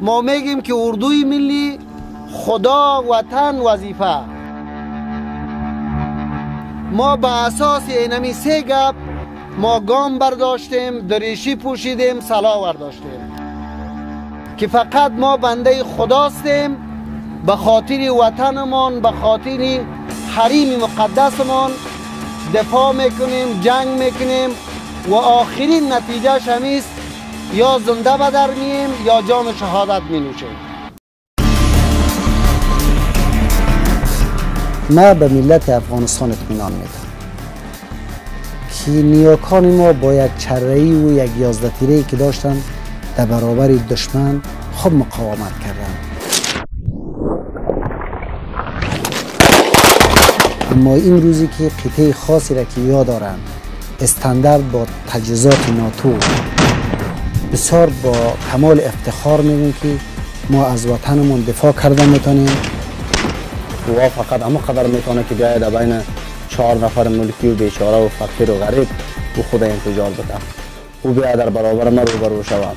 ما میگیم که اردوی ملی خدا وطن وظیفه. ما به اساس اینمی سه گپ ما گام برداشتیم دریشی پوشیدیم سلا برداشتیم. که فقط ما بنده خداستیم به خاطر وطنمان به خاطر حریم مقدسمان دفاع می‌کنیم جنگ می‌کنیم و آخرین نتیجه شمیست یا زنده به در میم یا جام شهادت می نوشیم ما به ملت افغانستان اطمینان میدم که نیاکان ما با یک چرهی و یک یازده تیره که داشتن در برابر دشمن خود مقاومت کردن. اما این روزی که قطعه خاصی را که یاد دارند استاندارد با تجهیزات ناتو بسیار با کمال افتخار میگیم که ما از وطنمون دفاع کرده می‌تونیم. و فقط اما قدر می‌تونه که بیاید بین چهار نفر ملکی و بیچاره و فقیر و غریب و خود انتجار بده. او بیا در برابر ما روبرو شود.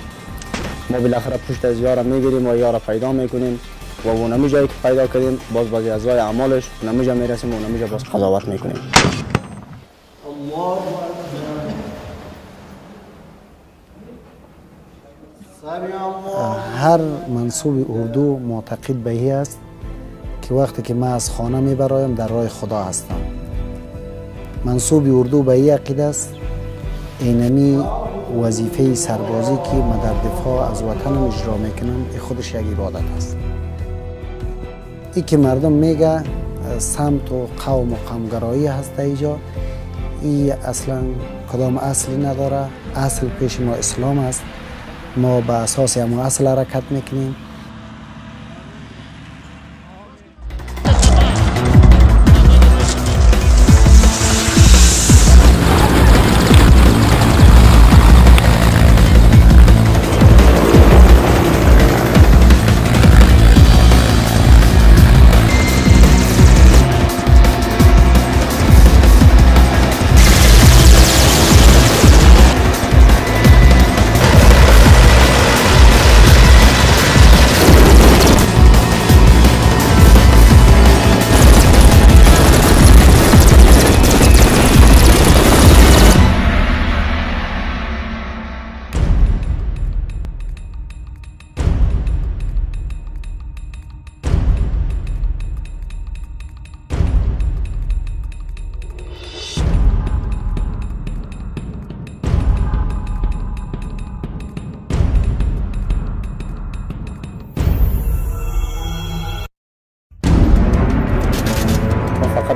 ما بالاخره پشت از یار می‌گیریم و یار پیدا می‌کنیم و اون نمی جایی که پیدا کردیم باز بازی از وای اعمالش نمی جا می‌رسیم و نمی جا باز قضاوت می‌کنیم. هر منصوب اردو معتقد به است که وقتی که من از خانه میبرایم در راه خدا هستم. منصوب اردو به این عقیده است اینمی وظیفه سربازی که من در دفاع از وطنم اجرا می‌کنم ای خودش یک عبادت است. ای که مردم میگه سمت و قوم و قومگرایی هست اینجا ای اصلا کدام اصلی نداره اصل پیش ما اسلام است. ما به اساس همون اصل حرکت می‌کنیم.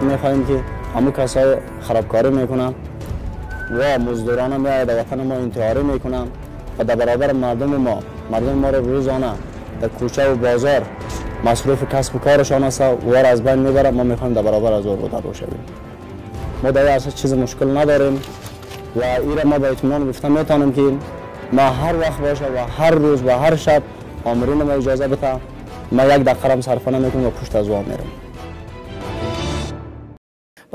فقط می‌خواهیم که همه کسای خرابکاری می‌کنن و مزدوران میاید وطن ما انتحاری می‌کنن و در برابر مردم ما مردم ما رو روزانه در کوچه و بازار مصروف کسب و کارشان است و را از بین می‌بره. ما می‌خوایم در برابر از او رو شویم ما در اساس چیز مشکل نداریم و این ما به اطمینان گفته می‌تونیم که ما هر وقت باشه و هر روز و هر شب آمرین ما اجازه بده. ما یک دقیقه هم صرف نمی‌کنیم و پشت از میریم.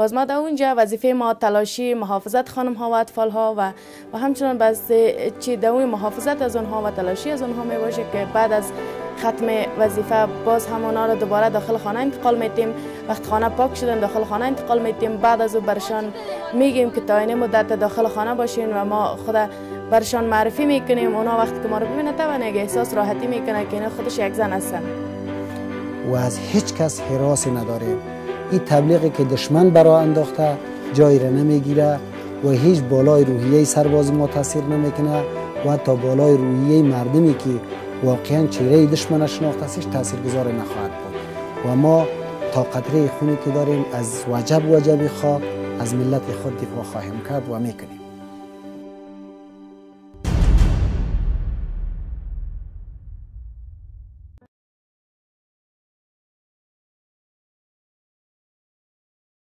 باز ما در اونجا وظیفه ما تلاشی محافظت خانم ها و اطفال ها و و همچنان بس چی دوی محافظت از اونها و تلاشی از اونها می باشه که بعد از ختم وظیفه باز همونا رو دوباره داخل خانه انتقال میتیم وقت خانه پاک شدن داخل خانه انتقال میتیم بعد از او برشان میگیم که تا این مدت داخل خانه باشین و ما خود برشان معرفی می‌کنیم. اونا وقتی که ما رو ببینه طبعا احساس راحتی می‌کنه که خودش یک زن هستن. و از هیچ کس حراسی نداریم. این تبلیغی که دشمن برا انداخته جایی را نمی‌گیره و هیچ بالای روحیه سرباز ما تاثیر نمی‌کنه و حتی بالای روحیه مردمی که واقعا چهره دشمن شناخته است تاثیر گذار نخواهد بود. و ما تا قطره خونی که داریم از وجب وجبی خواه از ملت خود دفاع خواهیم کرد و می‌کنیم.